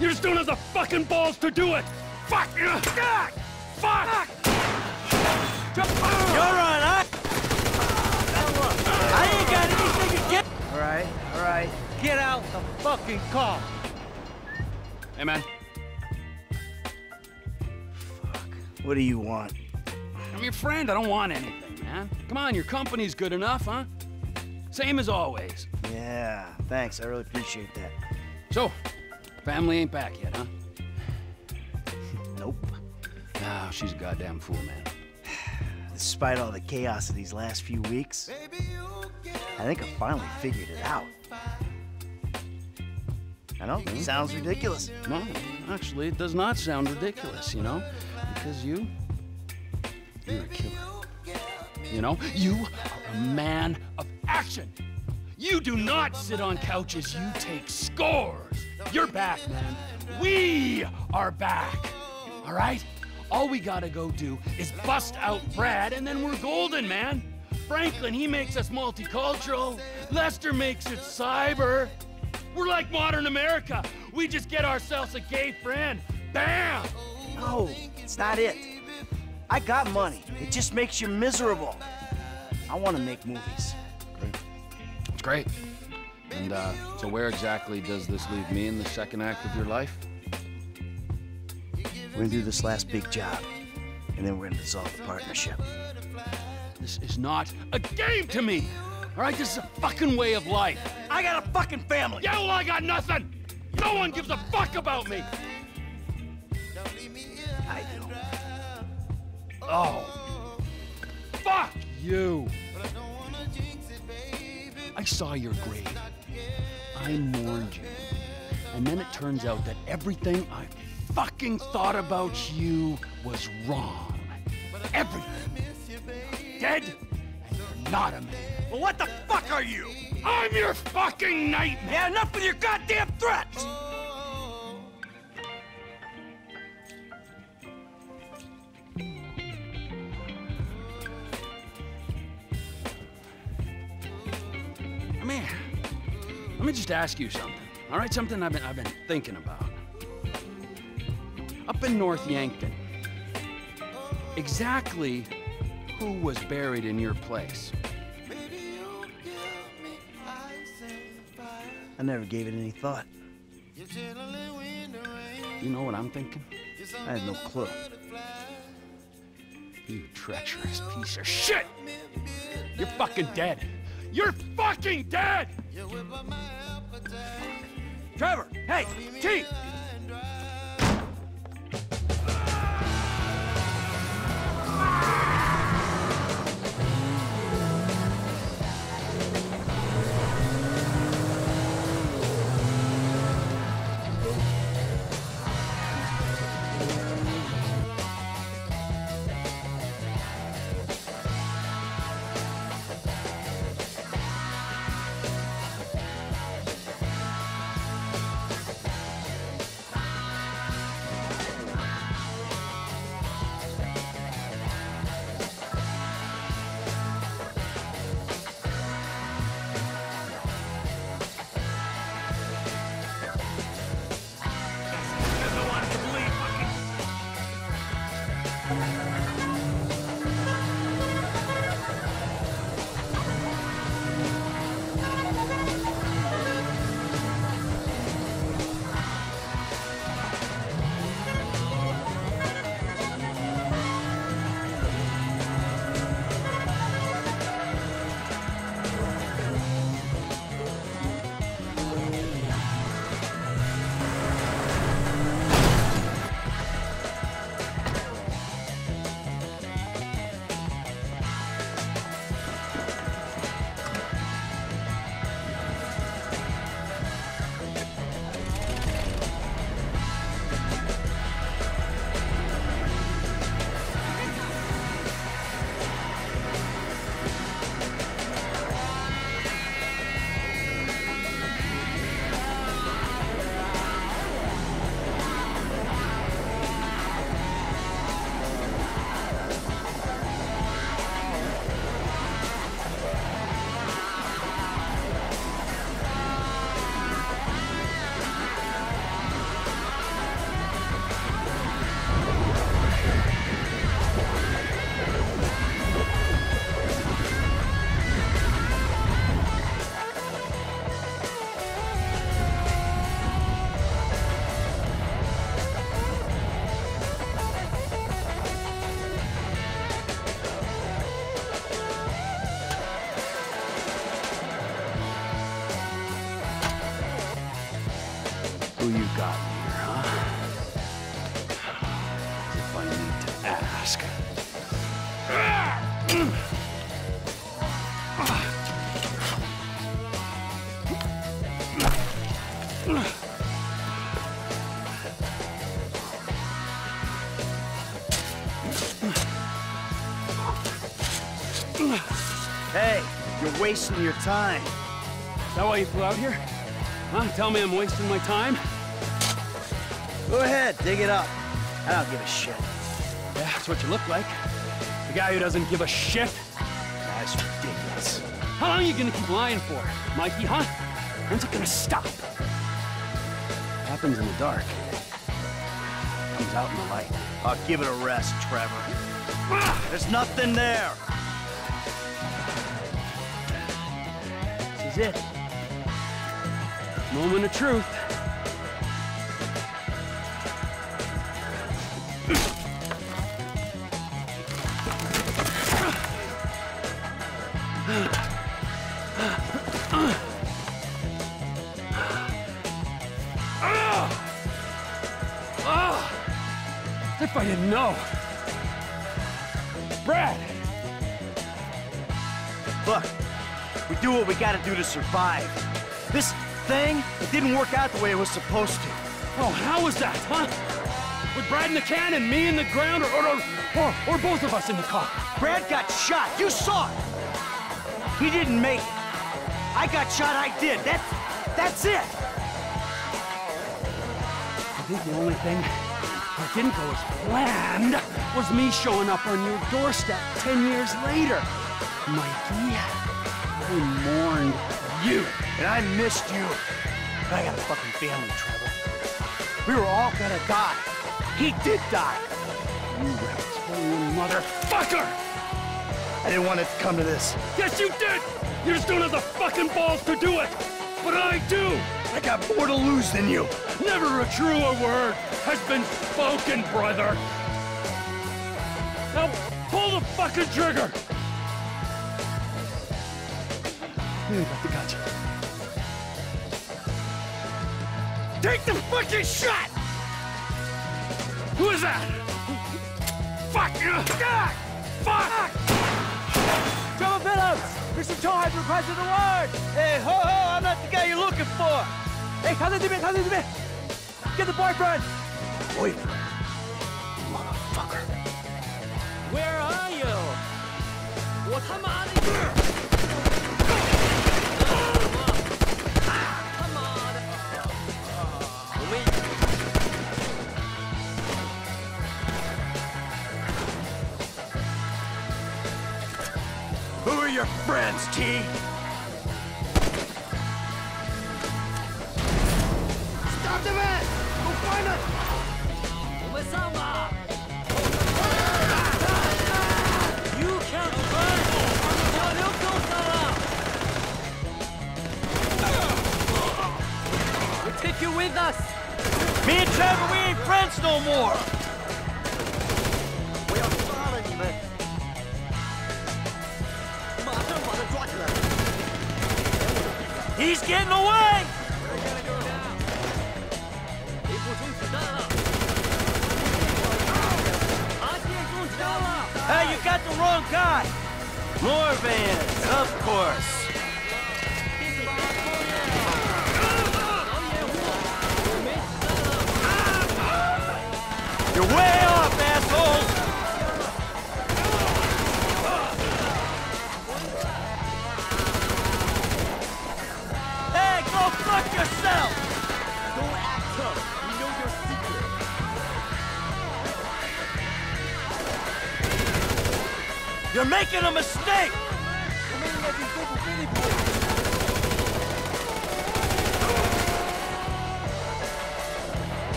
You just don't have the fucking balls to do it! Fuck! Ugh. God! Fuck! You're on, huh? I ain't got anything against... All right, all right. Get out the fucking car. Hey, man. Fuck. What do you want? I'm your friend. I don't want anything, man. Come on, your company's good enough, huh? Same as always. Yeah, thanks. I really appreciate that. So, family ain't back yet, huh? Nope. No, she's a goddamn fool, man. Despite all the chaos of these last few weeks, I think I finally figured it out. I know, it sounds ridiculous. No, actually, it does not sound ridiculous, you know? Because you, you're a killer. You know? You are a man of action. You do not sit on couches, you take scores. You're back, man. We are back. All right? All we gotta go do is bust out Brad, and then we're golden, man. Franklin, he makes us multicultural. Lester makes it cyber. We're like modern America. We just get ourselves a gay friend. Bam! No, it's not it. I got money. It just makes you miserable. I want to make movies. It's great. And uh, so where exactly does this leave me in the second act of your life? We're gonna do this last big job, and then we're gonna dissolve the partnership. This is not a game to me. All right, this is a fucking way of life. I got a fucking family. Yeah, well, I got nothing. No one gives a fuck about me. I do. Oh. Fuck you. I saw your grave. I mourned you. And then it turns out that everything I fucking thought about you was wrong. Everything. Dead, and you're not a man. Well, what the fuck are you? I'm your fucking nightmare! Yeah, enough with your goddamn threats! Just ask you something. All right, something I've been I've been thinking about. Up in North Yankton, exactly who was buried in your place? I never gave it any thought. You know what I'm thinking? I had no clue. You treacherous piece of shit! You're fucking dead! You're fucking dead! Trevor, hey, T! Got here, huh? If I need to ask. Hey, you're wasting your time. Is that why you flew out here? Huh? Tell me I'm wasting my time? Go ahead, dig it up. I don't give a shit. Yeah, that's what you look like. The guy who doesn't give a shit. That's ridiculous. How long are you gonna keep lying for, Mikey, huh? When's it gonna stop? Happens in the dark. Comes out in the light. I'll give it a rest, Trevor. There's nothing there. This is it. Moment of truth. If I didn't know. Brad! Look, we do what we gotta do to survive. This thing, it didn't work out the way it was supposed to. Oh, how was that, huh? With Brad in the can and me in the ground, or, or, or, or both of us in the car? Brad got shot. You saw it. He didn't make it. I got shot. I did. That's that's it. I think the only thing that didn't go as planned was me showing up on your doorstep ten years later. Mikey, I mourned you. And I missed you. But I got a fucking family, Trevor. We were all gonna die. He did die. You reptilian motherfucker! I didn't want it to come to this. Yes, you did! You just don't have the fucking balls to do it! But I do! I got more to lose than you. Never a truer word has been spoken, brother! Now, pull the fucking trigger! You got the gotcha. Take the fucking shot! Who is that? Fuck! God! Fuck! Trevor Phillips! Mr. Cho has requested the word! Hey, ho ho! I'm not the guy you're looking for. Hey, 가슴집에 가슴집에! Get the boyfriend! Boyfriend. T? Stop the man! Go find us! 我们上吧！You can't run! 小刘受伤了！We'll take you with us! Me and Trevor, we ain't friends no more. He's getting away! Hey, you got the wrong guy! More vans, of course. You're way making a mistake!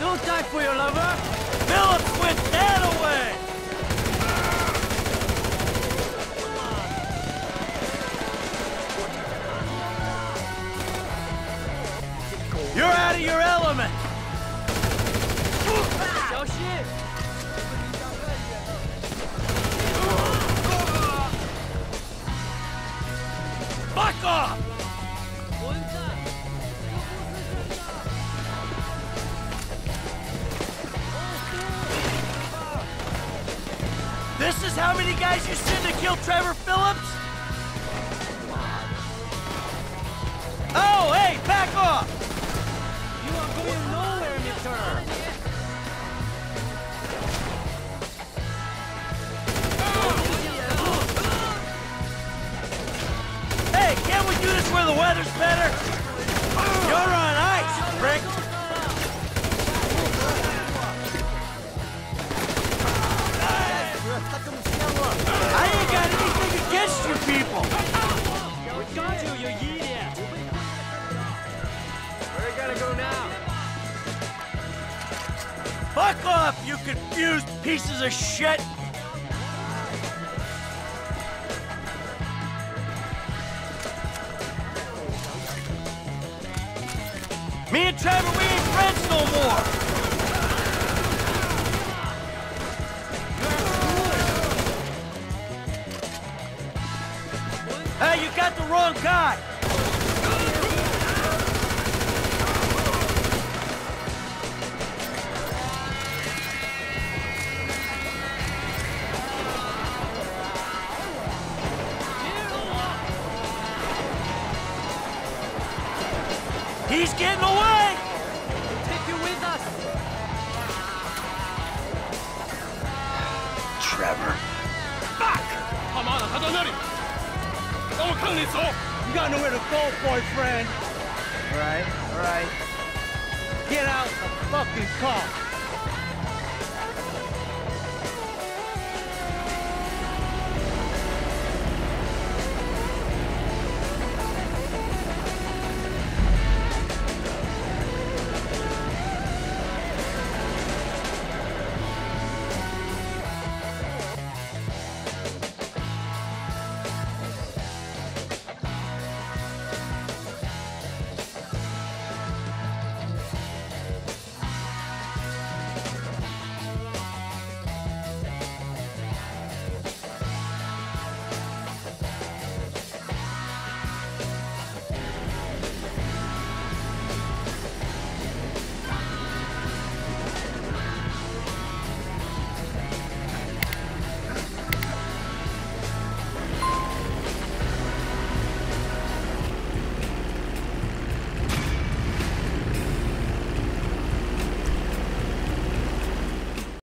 Don't die for your lover! Phillips went dead away! You're out of your element! Yoshi! Fuck off! This is how many guys you send to kill Trevor Phillips? Oh, hey, back off! You are going nowhere, mister! The weather's better? You're on ice, prick! I ain't got anything against you people! We got you, you idiot! Where you gotta go now? Fuck off, you confused pieces of shit! Me and Trevor, we ain't friends no more! Hey, you got the wrong guy! Trevor. Fuck! Come on, You got nowhere to go, boyfriend. All right, all right. Get out the fucking car.